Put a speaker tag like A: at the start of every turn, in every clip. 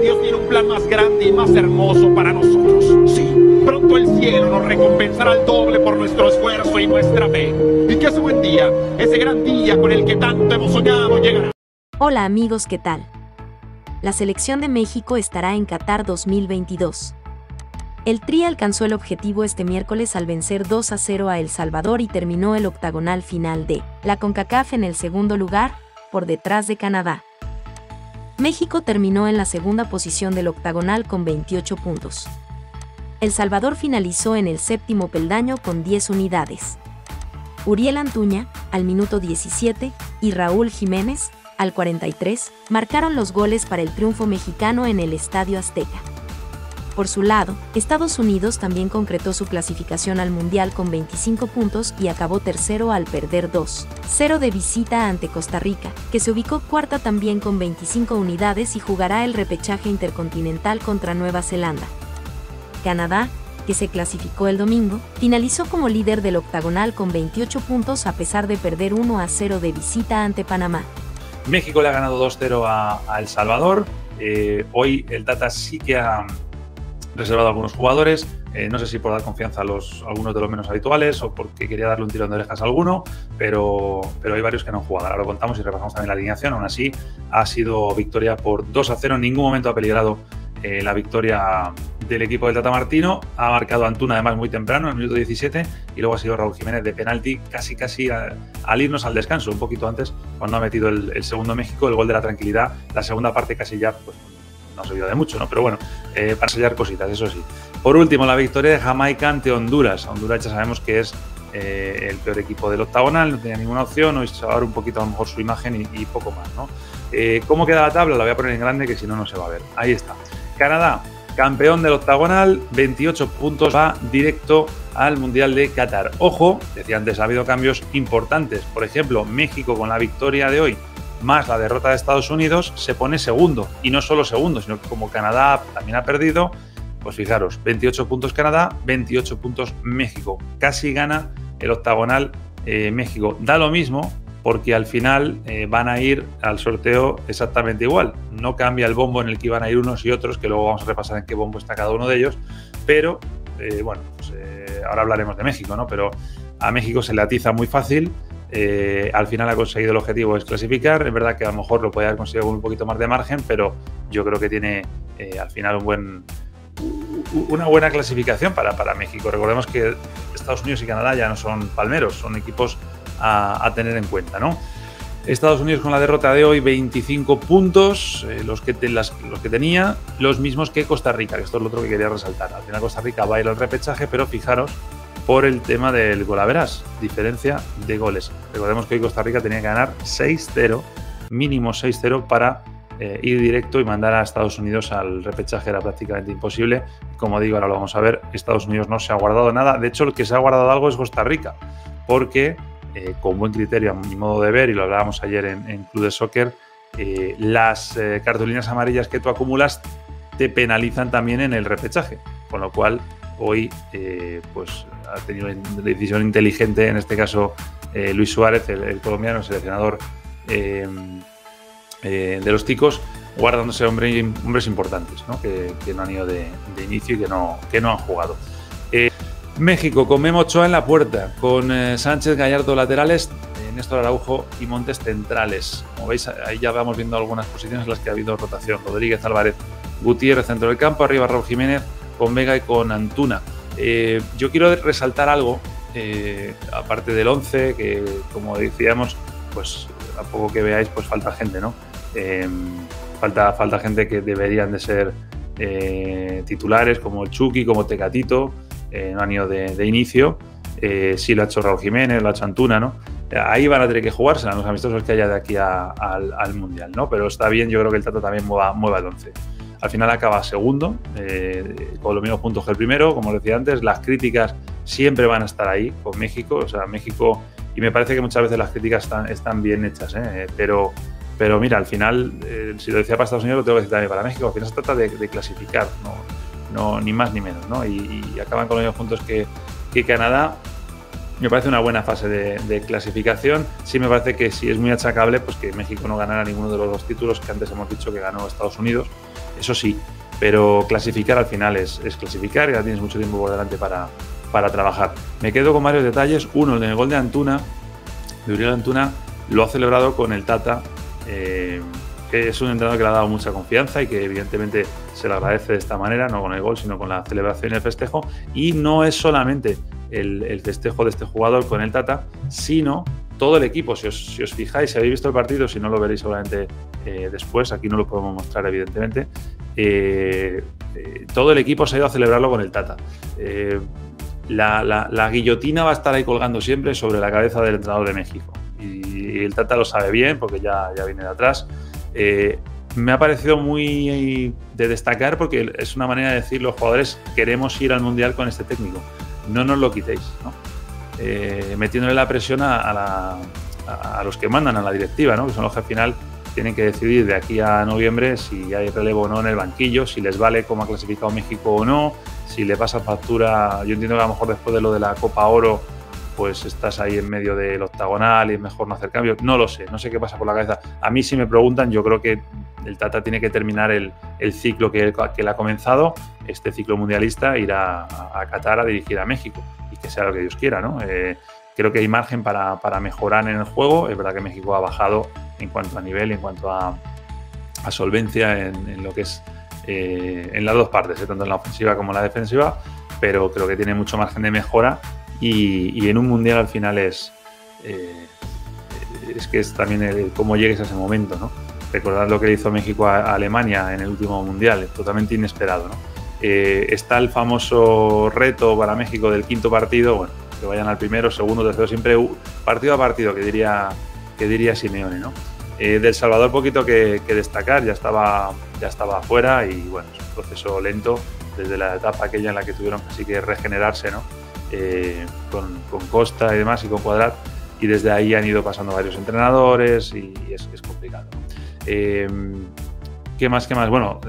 A: Dios tiene un plan más grande y más hermoso para nosotros. Sí, pronto el cielo nos recompensará al doble por nuestro esfuerzo y nuestra fe. Y que ese buen día, ese gran día con el que tanto hemos soñado, llegará.
B: Hola amigos, ¿qué tal? La selección de México estará en Qatar 2022. El Tri alcanzó el objetivo este miércoles al vencer 2 a 0 a El Salvador y terminó el octagonal final de la CONCACAF en el segundo lugar, por detrás de Canadá. México terminó en la segunda posición del octagonal con 28 puntos. El Salvador finalizó en el séptimo peldaño con 10 unidades. Uriel Antuña, al minuto 17, y Raúl Jiménez, al 43, marcaron los goles para el triunfo mexicano en el Estadio Azteca. Por su lado, Estados Unidos también concretó su clasificación al Mundial con 25 puntos y acabó tercero al perder 2-0 de visita ante Costa Rica, que se ubicó cuarta también con 25 unidades y jugará el repechaje intercontinental contra Nueva Zelanda. Canadá, que se clasificó el domingo, finalizó como líder del octagonal con 28 puntos a pesar de perder 1 a 0 de visita ante Panamá.
C: México le ha ganado 2-0 a, El Salvador. Eh, hoy el Tata sí que ha reservado algunos jugadores. Eh, no sé si por dar confianza a los, algunos de los menos habituales o porque quería darle un tirón de orejas a alguno, pero, pero hay varios que no han jugado. Ahora lo contamos y repasamos también la alineación. Aún así, ha sido victoria por 2 a 0. En ningún momento ha peligrado eh, la victoria del equipo del Tata Martino. Ha marcado Antuna además muy temprano, en el minuto 17, y luego ha sido Raúl Jiménez de penalti casi casi al irnos al descanso, un poquito antes, cuando ha metido el, el, segundo México, el gol de la tranquilidad. La segunda parte casi ya pues, no ha servido de mucho, ¿no? Pero bueno, eh, para sellar cositas, eso sí. Por último, la victoria de Jamaica ante Honduras. Honduras ya sabemos que es eh, el peor equipo del octagonal, no tenía ninguna opción, hoy se va a ver un poquito a lo mejor su imagen y, poco más, ¿no? Eh, ¿Cómo queda la tabla? La voy a poner en grande que si no, no se va a ver. Ahí está. Canadá, campeón del octagonal, 28 puntos, va directo al Mundial de Qatar. Ojo, decía antes, ha habido cambios importantes. Por ejemplo, México con la victoria de hoy más la derrota de Estados Unidos, se pone segundo. Y no solo segundo, sino que como Canadá también ha perdido, pues fijaros, 28 puntos Canadá, 28 puntos México. Casi gana el octagonal eh, México. Da lo mismo porque al final eh, van a ir al sorteo exactamente igual. No cambia el bombo en el que iban a ir unos y otros, que luego vamos a repasar en qué bombo está cada uno de ellos. Pero, eh, bueno, pues, ahora hablaremos de México, ¿no? Pero a México se le atiza muy fácil eh, al final ha conseguido el objetivo, es clasificar. Es verdad que a lo mejor lo puede haber conseguido con un poquito más de margen, pero yo creo que tiene eh, al final un buen, una buena clasificación para, México. Recordemos que Estados Unidos y Canadá ya no son palmeros, son equipos a, tener en cuenta. ¿no? Estados Unidos con la derrota de hoy, 25 puntos, eh, los, que los que tenía, los mismos que Costa Rica, que esto es lo otro que quería resaltar. Al final Costa Rica va a ir al repechaje, pero fijaros por el tema del golaveras, diferencia de goles. Recordemos que hoy Costa Rica tenía que ganar 6-0, mínimo 6-0 para eh, ir directo y mandar a Estados Unidos al repechaje era prácticamente imposible. Como digo, ahora lo vamos a ver, Estados Unidos no se ha guardado nada. De hecho, el que se ha guardado algo es Costa Rica, porque eh, con buen criterio, a mi modo de ver, y lo hablábamos ayer en, Club de Soccer, eh, las cartulinas amarillas que tú acumulas te penalizan también en el repechaje. Con lo cual, hoy pues ha tenido una decisión inteligente, en este caso eh, Luis Suárez, el, colombiano, seleccionador eh, eh, de los ticos, guardándose hombres importantes que, no han ido de, inicio y que no, que no han jugado. México con Memo Ochoa en la puerta, con Sánchez Gallardo laterales, Néstor Araujo y Montes centrales. Como veis, ahí ya vamos viendo algunas posiciones en las que ha habido rotación. Rodríguez Álvarez, Gutiérrez centro del campo, arriba Raúl Jiménez, con Vega y con Antuna. Eh, yo quiero resaltar algo, eh, aparte del 11, que como decíamos, pues a poco que veáis, pues falta gente, ¿no? Em, falta, falta gente que deberían de ser eh, titulares, como Chucky, como Tecatito, no han ido de, inicio. sí lo ha hecho Raúl Jiménez, lo ha hecho Antuna, ¿no? Ahí van a tener que jugarse los amistosos que haya de aquí al, Mundial, ¿no? Pero está bien, yo creo que el Tato también mueva, mueva el 11. Al final acaba segundo, eh, con los mismos puntos que el primero. Como decía antes, las críticas siempre van a estar ahí con México. O sea, México, y me parece que muchas veces las críticas están, bien hechas, ¿eh? pero, pero mira, al final, eh, si lo decía para Estados Unidos, lo tengo que decir también para México. Al final se trata de, clasificar, no, no, ni más ni menos. ¿no? Y, acaban con los mismos puntos que, Canadá me parece una buena fase de, de, clasificación. Sí me parece que sí es muy achacable pues que México no ganara ninguno de los dos títulos que antes hemos dicho que ganó Estados Unidos. Eso sí, pero clasificar al final es, clasificar, ya tienes mucho tiempo por delante para, trabajar. Me quedo con varios detalles. Uno, en el gol de Antuna, de Uriel Antuna, lo ha celebrado con el Tata, eh, que es un entrenador que le ha dado mucha confianza y que evidentemente se le agradece de esta manera, no con el gol, sino con la celebración y el festejo. Y no es solamente el, festejo de este jugador con el Tata, sino todo el equipo. Si os, fijáis, si habéis visto el partido, si no lo veréis seguramente eh, después, aquí no lo podemos mostrar evidentemente, eh, todo el equipo se ha ido a celebrarlo con el Tata. La, guillotina va a estar ahí colgando siempre sobre la cabeza del entrenador de México. Y, el Tata lo sabe bien porque ya, ya viene de atrás. Eh, me ha parecido muy de destacar porque es una manera de decir los jugadores queremos ir al mundial con este técnico. No nos lo quitéis, eh, metiéndole la presión a, los que mandan a la directiva, que son los que al final tienen que decidir de aquí a noviembre si hay relevo o no en el banquillo, si les vale cómo ha clasificado México o no, si le pasa factura, yo entiendo que a lo mejor después de lo de la Copa Oro, pues estás ahí en medio del octagonal y es mejor no hacer cambios. No lo sé, no sé qué pasa por la cabeza. A mí si me preguntan, yo creo que el Tata tiene que terminar el, ciclo que, que él ha comenzado, este ciclo mundialista, ir a, Qatar a dirigir a México que sea lo que Dios quiera, ¿no? Eh, creo que hay margen para, para, mejorar en el juego. Es verdad que México ha bajado en cuanto a nivel, en cuanto a, a solvencia en, en, lo que es eh, en las dos partes, eh, tanto en la ofensiva como en la defensiva, pero creo que tiene mucho margen de mejora y, en un mundial al final es, eh, es que es también el, cómo llegues a ese momento, ¿no? Recordad lo que hizo México a, Alemania en el último mundial, totalmente inesperado, ¿no? Está el famoso reto para México del quinto partido, bueno, que vayan al primero, segundo, tercero, siempre partido a partido, que diría, que diría Simeone, ¿no? Eh, del Salvador poquito que, destacar, ya estaba, ya estaba afuera y bueno, es un proceso lento desde la etapa aquella en la que tuvieron casi que regenerarse, ¿no? Eh, con, Costa y demás y con Cuadrat y desde ahí han ido pasando varios entrenadores y, es, es, complicado. Eh, ¿Qué más? ¿Qué más? Bueno,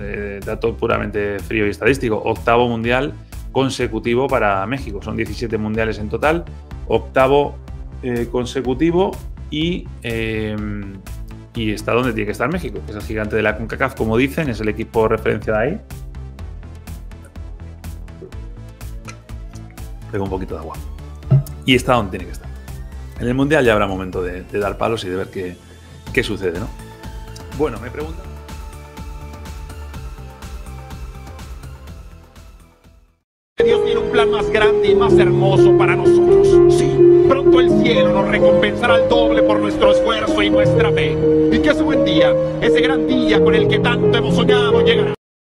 C: dato puramente frío y estadístico, octavo mundial consecutivo para México, son 17 mundiales en total, octavo consecutivo y y está donde tiene que estar México, que es el gigante de la CONCACAF, como dicen, es el equipo referencia de ahí. Tengo un poquito de agua. Y está donde tiene que estar. En el Mundial ya habrá momento de, dar palos y de ver qué, qué sucede, ¿no? Bueno, me preguntan.
A: Dios tiene un plan más grande y más hermoso para nosotros. Sí, pronto el cielo nos recompensará al doble por nuestro esfuerzo y nuestra fe. Y que ese buen día, ese gran día con el que tanto hemos soñado, llegará.